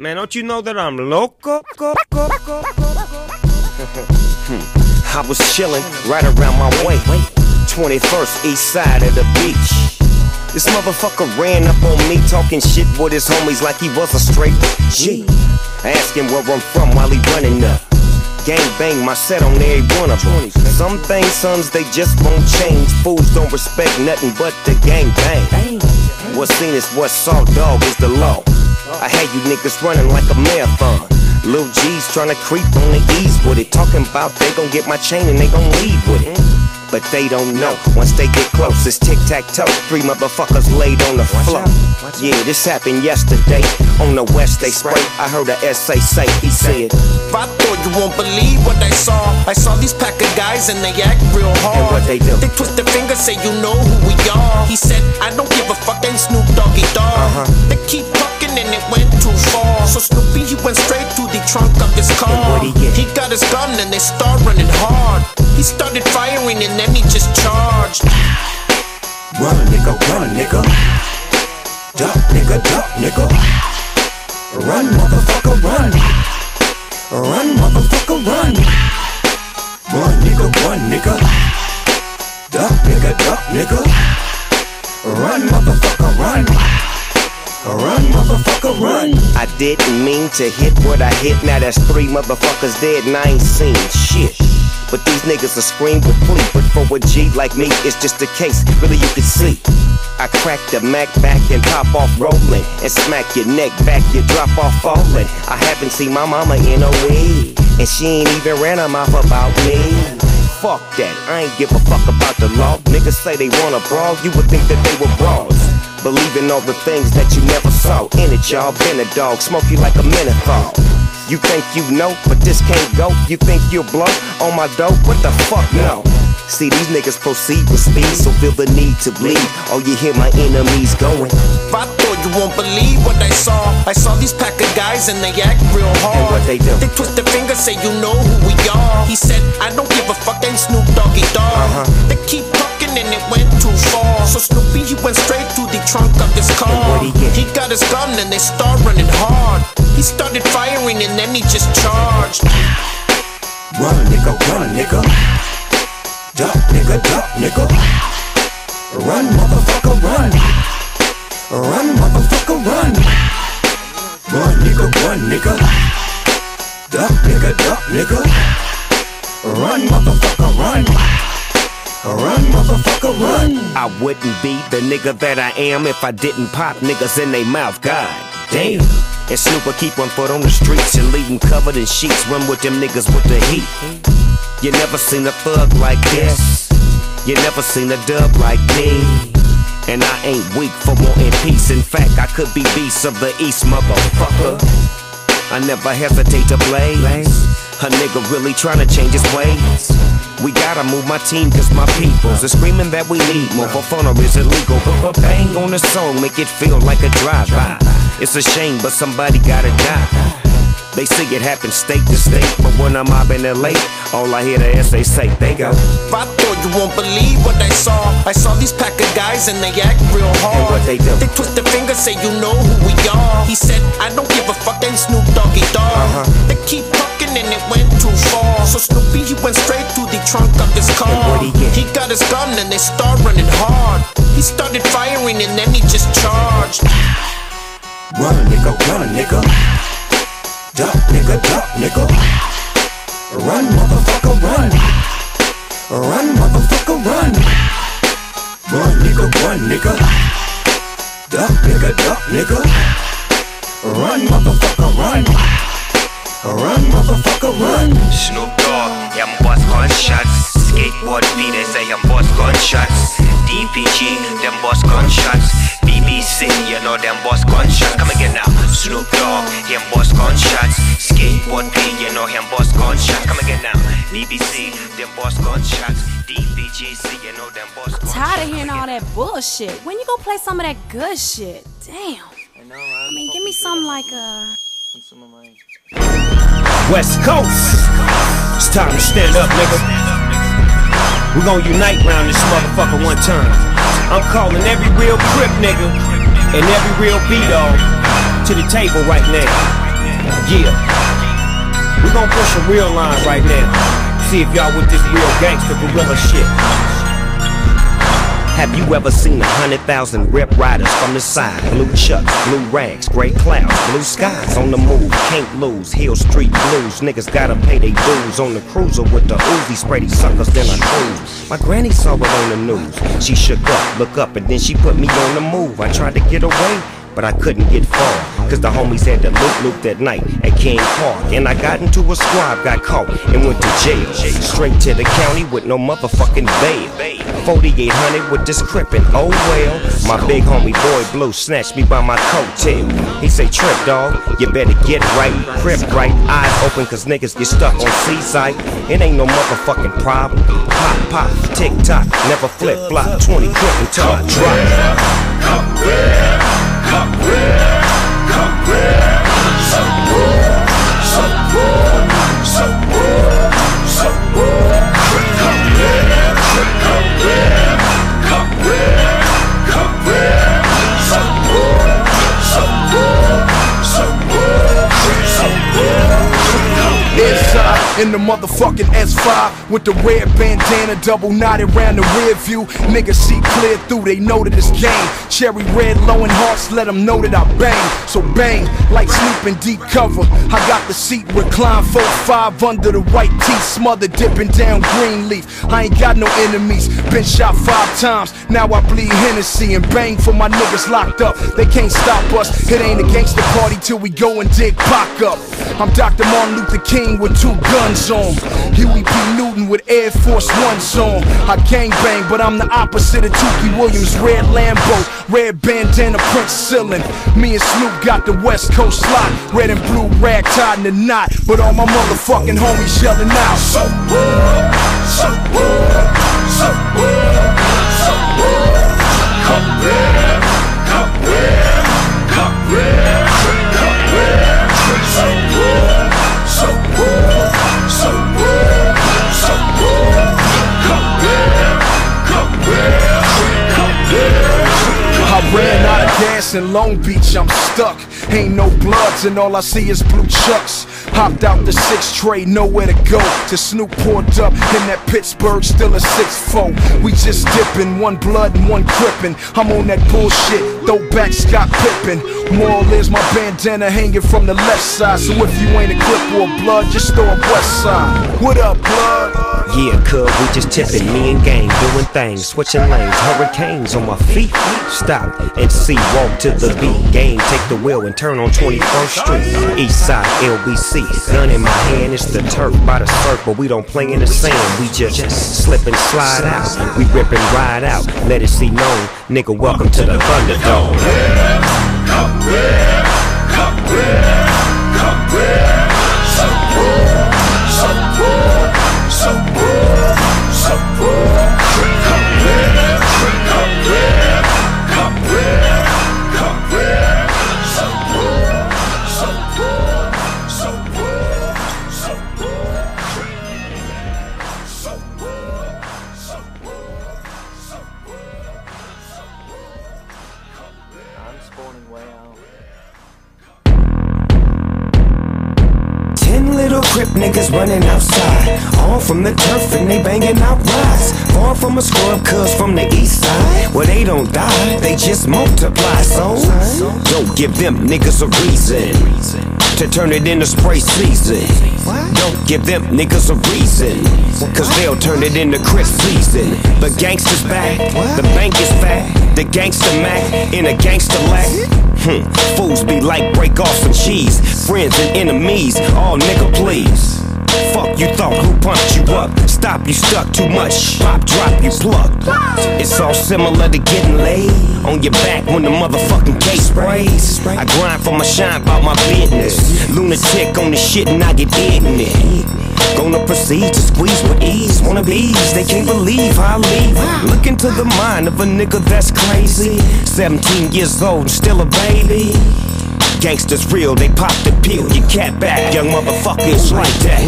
Man, don't you know that I'm loco? I was chillin' right around my way. 21st east side of the beach. This motherfucker ran up on me talking shit with his homies like he was a straight G. Asking where I'm from while he running up. Gang bang my set on every one of them. Some things, sons, they just won't change. Fools don't respect nothing but the gang bang. What's seen is what's saw, dog, is the law. I had you niggas running like a marathon. Lil G's tryna creep on the ease with it. Talking about they gon' get my chain and they gon' leave with it. But they don't know. Once they get close, it's tic tac toe. Three motherfuckers laid on the floor. Yeah, this happened yesterday. On the west, they spray. I heard a SA say, he said, I thought you won't believe what I saw. I saw these pack of guys and they act real hard. And what they do? They twist their fingers, say you know who we are. He said, his gun and they start running hard. He started firing and then he just charged. Run, nigga, run, nigga. Duck, nigga, duck, nigga. Run, motherfucker, run. Run, motherfucker, didn't mean to hit what I hit. Now that's three motherfuckers dead and I ain't seen shit. But these niggas will scream with plea. But for a G like me, it's just a case. Really, you can see. I crack the Mac back and pop off rolling. And smack your neck back, you drop off falling. I haven't seen my mama in a week. And she ain't even ran her mouth about me. Fuck that, I ain't give a fuck about the law. Niggas say they wanna brawl, you would think that they were brawls. Believing all the things that you never saw. In it, y'all, been a dog, smoke you like a menthol. You think you know, but this can't go. You think you'll blow on my dope? What the fuck, no. See, these niggas proceed with speed, so feel the need to bleed. Oh, you hear my enemies going. I thought you won't believe what I saw. I saw these pack of guys and they act real hard. And what they do? They twist their fingers, say you know who we are. He said, I don't give a fuck, ain't Snoop Doggy Dogg. Uh-huh. They keep talking and it went too far. So Snoopy, he went straight to the trunk of his car. What'd he get? He got his gun and they start running hard. He started firing and then he just charged. Run, nigga, run, nigga. Duck, nigga, duck, nigga. Run, motherfucker, run. Run, motherfucker, run. Run, nigga, run, nigga. Duck, nigga, duck, nigga. Run, motherfucker, run. Run, motherfucker, run. I wouldn't be the nigga that I am if I didn't pop niggas in they mouth. God damn. And Snooper keep one foot on the streets and leave covered in sheets. Run with them niggas with the heat. You never seen a thug like this. You never seen a dub like me. And I ain't weak for wanting peace. In fact, I could be beast of the east, motherfucker. I never hesitate to blaze. A nigga really trying to change his ways. We gotta move my team cause my peoples are screaming that we need more for or is illegal. But bang on the song, make it feel like a drive-by. It's a shame, but somebody gotta die. They see it happen state to state, but when I'm mobbing LA, all I hear the SA say, they go. I thought you won't believe what I saw. I saw these pack of guys and they act real hard. And what they do? They twist their fingers, say you know who we are. He said, I don't give a fuck, ain't Snoop Doggy Dogg. Uh-huh. They keep talking and it went too far. So Snoopy, he went straight to the trunk of his car. And what'd he get? He got his gun and they start running hard. He started firing and then he just charged. Run, nigga, run, nigga. Duck, nigga, duck, nigga. Run, motherfucker, run. Run, motherfucker, run. Run, nigga, run, nigga. Duck, nigga, duck, nigga. Run, motherfucker, run. Run, motherfucker, run. Snoop Dogg, yeah, I'm boss gunshots. Skateboard B, they say I'm boss gunshots. DPG, them boss gunshots. BBC, you know them boss gunshots. Come again now. Snoop Dogg, him boss gunshots. Skateboard B, you know him boss gunshots. Come again now. BBC, them boss gunshots. DPGC, you know them boss gunshots. Tired of hearing all that bullshit. When you gonna play some of that good shit? Damn. I know. I mean, give me some like uh West Coast. It's time to stand up, nigga. We're gonna unite round this motherfucker one time. I'm calling every real crip nigga and every real B-dog to the table right now. Yeah. we gonna push a real line right now. See if y'all with this real gangster gorilla shit. Have you ever seen a hundred thousand rip riders from the side? Blue chucks, blue rags, gray clouds, blue skies on the move. Can't lose, Hill Street blues. Niggas gotta pay their dues on the cruiser with the Uzi. Spray these suckers, then I cruise. My granny saw it on the news. She shook up, look up, and then she put me on the move. I tried to get away but I couldn't get far. Cause the homies had to loop loop that night at King Park. And I got into a squad, got caught, and went to jail. Straight to the county with no motherfucking bail. 4800 with this crippin', oh well. My big homie boy Blue snatched me by my coattail. He say, Trip dog, you better get right, crip right, eyes open cause niggas get stuck on seaside. It ain't no motherfucking problem. Pop, pop, tick tock, never flip, flop, 20 quick I drop. Come come real, come real. In the motherfucking S5 with the red bandana double knotted round the rear view. Niggas see clear through, they know that it's game. Cherry red, low in hearts, let them know that I bang. So bang, like sleeping deep cover. I got the seat reclined 4-5 under the white teeth, smothered dipping down green leaf. I ain't got no enemies, been shot five times. Now I bleed Hennessy and bang for my niggas locked up. They can't stop us. It ain't a gangster party till we go and dig Pac up. I'm Dr. Martin Luther King with two guns on. Huey P. Newton with Air Force One on. I gang bang, but I'm the opposite of Tookie Williams. Red Lambo, red bandana, Prince Ceiling. Me and Snoop got the West Coast lock. Red and blue rag tied in a knot. But all my motherfucking homies yelling out. So what? So what? So what? So what? Come real, come real, come real, come real. So what? So what? In Long Beach, I'm stuck. Ain't no bloods, and all I see is blue chucks. Hopped out the six tray, nowhere to go. To Snoop poured up in that Pittsburgh, still a six four. We just dipping, one blood and one crippin'. I'm on that bullshit, throwback Scott Pippen. Moral is my bandana hanging from the left side. So if you ain't a crip or blood, just throw a west side. What up, blood? Yeah, cuz we just tipping, me and gang doing things, switching lanes, hurricanes on my feet. Stop and see, walk to the beat. Game, take the wheel and turn on 21st Street. East side, LBC. Gun in my hand, it's the turf by the but we don't play in the sand. We just slip and slide out. We rip and ride out. Let it see known, nigga, welcome to the Thunderdome. Come running outside. All from the turf and they banging out rides. Far from a scrub, cuz from the east side. Where they don't die, they just multiply. So, don't give them niggas a reason to turn it into spray season. Don't give them niggas a reason. Cause they'll turn it into crip season. The gangster's back, the bank is fat. The gangster Mac in a gangster lack. Hmm. Fools be like break off some cheese. Friends and enemies, all nigga please. Fuck you thought who pumped you up? Stop you stuck too much. Pop drop you plucked. It's all similar to getting laid on your back when the motherfucking case sprays. I grind for my shine about my business. Lunatic on the shit and I get ignorant. Gonna proceed to squeeze with ease. Wanna bees, they can't believe I leave. Look into the mind of a nigga that's crazy. 17 years old, still a baby. Gangsters real, they pop the pill. You cat back, young motherfuckers like that.